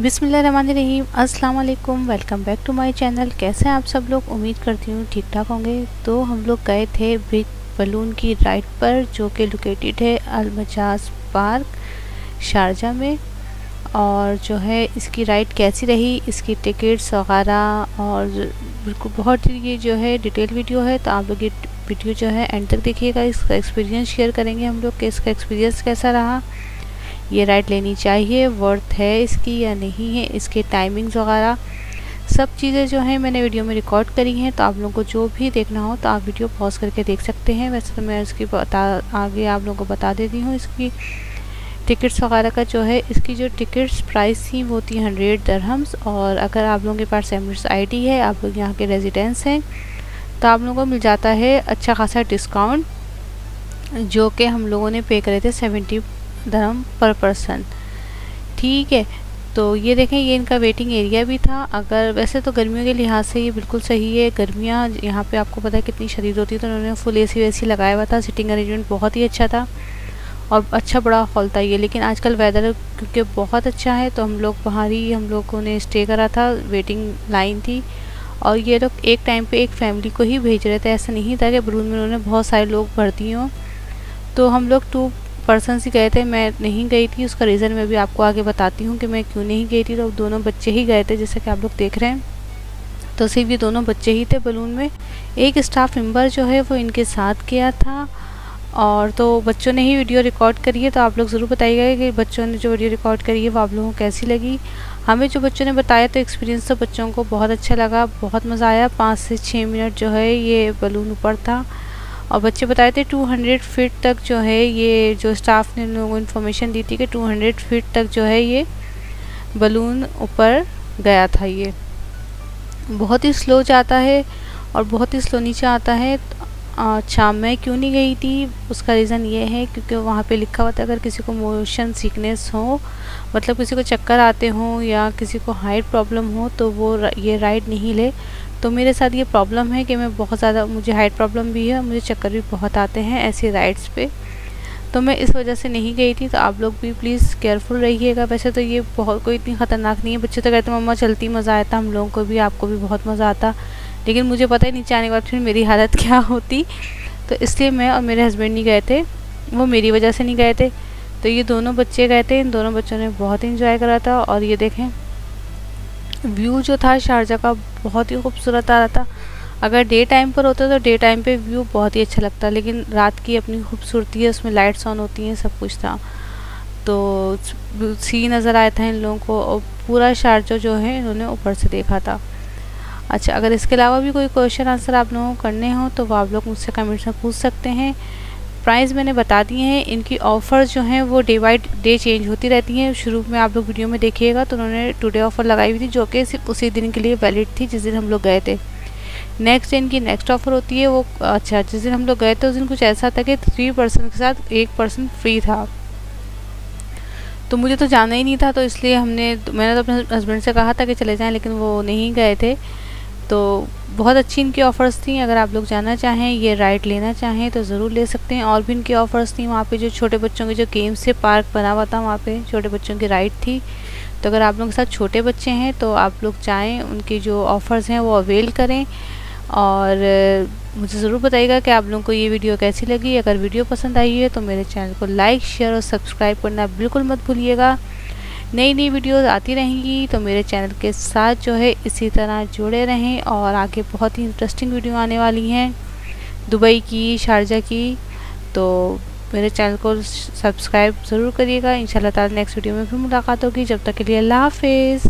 बिसमीम अस्सलाम वालेकुम बैक टू माय चैनल। कैसे हैं आप सब लोग? उम्मीद करती हूँ ठीक ठाक होंगे। तो हम लोग गए थे बिग बलून की राइड पर, जो कि लोकेटेड है अलमजाज पार्क, शारजा में। और जो है, इसकी राइड कैसी रही? इसकी टिकट्स वगैरह और बिल्कुल बहुत ये जो है, डिटेल वीडियो है। तो आप लोग ये वीडियो जो है, एंड तक देखिएगा। इसका एक्सपीरियंस शेयर करेंगे हम लोग कि इसका एक्सपीरियंस कैसा रहा। ये राइड लेनी चाहिए वर्थ है इसकी या नहीं है, इसके टाइमिंग्स वगैरह। सब चीज़ें जो हैं मैंने वीडियो में रिकॉर्ड करी हैं तो आप लोगों को जो भी देखना हो तो आप वीडियो पॉज करके देख सकते हैं। वैसे तो मैं इसकी बता, आगे आप लोगों को बता देती हूँ इसकी टिकट्स वगैरह का जो है। इसकी जो टिकट्स प्राइस थी वो थी हंड्रेड दरहम्स और अगर आप लोगों के पास आई है, आप लोग यहाँ के रेजिडेंस हैं तो आप लोगों को मिल जाता है अच्छा खासा डिस्काउंट जो कि हम लोगों ने पे करे थे सेवेंटी धर्म पर पर्सन ठीक है तो ये देखें, ये इनका वेटिंग एरिया भी था। अगर, वैसे तो गर्मियों के लिहाज से ये बिल्कुल सही है। गर्मियाँ, यहाँ पे आपको पता है कितनी शदीद होती है तो उन्होंने फुल एसी वैसी लगाया हुआ था। सिटिंग अरेंजमेंट बहुत ही अच्छा था और अच्छा बड़ा हॉल था ये। लेकिन आजकल वेदर क्योंकि बहुत अच्छा है तो हम लोग बाहर ही, हम लोगों ने स्टे करा था। वेटिंग लाइन थी और ये लोग एक टाइम पे एक फैमिली को ही भेज रहे थे। ऐसा नहीं था कि बरून में उन्होंने बहुत सारे लोग भर्ती हों। तो हम लोग टू पर्सन ही गए थे, मैं नहीं गई थी, उसका रीज़न मैं भी आपको आगे बताती हूँ कि मैं क्यों नहीं गई थी तो दोनों बच्चे ही गए थे, जैसे कि आप लोग देख रहे हैं। तो सिर्फ़ ये दोनों बच्चे ही थे बलून में। एक स्टाफ मेंबर जो है, वो इनके साथ गया था। और तो बच्चों ने ही वीडियो रिकॉर्ड करी है तो आप लोग ज़रूर बताइएगा कि बच्चों ने जो वीडियो रिकॉर्ड करी है, वो आप लोगों को कैसी लगी। हमें जो बच्चों ने बताया तो एक्सपीरियंस तो बच्चों को बहुत अच्छा लगा, बहुत मज़ा आया। पाँच से छः मिनट जो है, ये बलून ऊपर था। और बच्चे बताए थे 200 फीट तक जो है ये जो स्टाफ ने लोगों को इन्फॉर्मेशन दी थी कि 200 फीट तक जो है ये बलून ऊपर गया था ये। बहुत ही स्लो जाता है और बहुत ही स्लो नीचे आता है। अच्छा मैं क्यों नहीं गई थी? उसका रीज़न ये है क्योंकि वहाँ पे लिखा हुआ था, अगर किसी को मोशन सिकनेस हो मतलब किसी को चक्कर आते हों या किसी को हाइट प्रॉब्लम हो तो वो ये राइड नहीं ले। तो मेरे साथ ये प्रॉब्लम है कि मैं बहुत ज़्यादा, मुझे हाइट प्रॉब्लम भी है, मुझे चक्कर भी बहुत आते हैं ऐसी राइड्स पे। तो मैं इस वजह से नहीं गई थी तो आप लोग भी प्लीज़ केयरफुल रहिएगा। वैसे तो ये बहुत, कोई इतनी ख़तरनाक नहीं है। बच्चे तो कहते मम्मा, चलती मज़ा था हम लोगों को भी, आपको भी बहुत मज़ा आता। लेकिन मुझे पता ही, नीचे आने के बाद फिर मेरी हालत क्या होती। तो इसलिए मैं और मेरे हस्बैंड नहीं गए थे। वो मेरी वजह से नहीं गए थे। तो ये दोनों बच्चे गए थे, इन दोनों बच्चों ने बहुत इंजॉय करा था। और ये देखें व्यू जो था शारजा का बहुत ही खूबसूरत आ रहा था। अगर डे टाइम पर होता तो डे टाइम पे व्यू बहुत ही अच्छा लगता, लेकिन रात की अपनी खूबसूरती है, उसमें लाइट्स ऑन होती हैं, सब कुछ था। तो सी नज़र आया था इन लोगों को और पूरा शारजा जो है इन्होंने ऊपर से देखा था। अच्छा अगर इसके अलावा भी कोई क्वेश्चन आंसर आप लोगों को करने हो तो वो आप लोग मुझसे कमेंट्स में पूछ सकते हैं। प्राइस मैंने बता दिए हैं, इनकी ऑफ़र्स जो हैं वो डे बाई डे चेंज होती रहती हैं। शुरू में आप लोग वीडियो में देखिएगा तो उन्होंने टुडे ऑफ़र लगाई हुई थी जो कि सिर्फ़ उसी दिन के लिए वैलिड थी जिस दिन हम लोग गए थे। नेक्स्ट दिन की नेक्स्ट ऑफ़र होती है वो अच्छा जिस दिन हम लोग गए थे उस दिन कुछ ऐसा था कि थ्री के साथ एक फ्री था। तो मुझे तो जाना ही नहीं था तो इसलिए हमने, मैंने तो अपने हस्बैंड से कहा था कि चले जाएँ, लेकिन वो नहीं गए थे। तो बहुत अच्छी इनकी ऑफ़र्स थी। अगर आप लोग जाना चाहें, ये राइड लेना चाहें तो ज़रूर ले सकते हैं। और भी इनकी ऑफ़र्स थी, वहाँ पे जो छोटे बच्चों के जो गेम से पार्क बना हुआ था, वहाँ पे छोटे बच्चों की राइड थी। तो अगर आप लोगों के साथ छोटे बच्चे हैं तो आप लोग चाहें उनकी जो ऑफ़र्स हैं, वो अवेल करें। और मुझे ज़रूर बताइएगा कि आप लोगों को ये वीडियो कैसी लगी। अगर वीडियो पसंद आई है तो मेरे चैनल को लाइक शेयर और सब्सक्राइब करना बिल्कुल मत भूलिएगा। नई नई वीडियोस आती रहेंगी तो मेरे चैनल के साथ जो है, इसी तरह जुड़े रहें और आगे बहुत ही इंटरेस्टिंग वीडियो आने वाली हैं। दुबई की, शारजा की तो मेरे चैनल को सब्सक्राइब ज़रूर करिएगा। इन ताला नेक्स्ट वीडियो में फिर मुलाकात होगी। जब तक के लिए अल्लाह हाफिज़।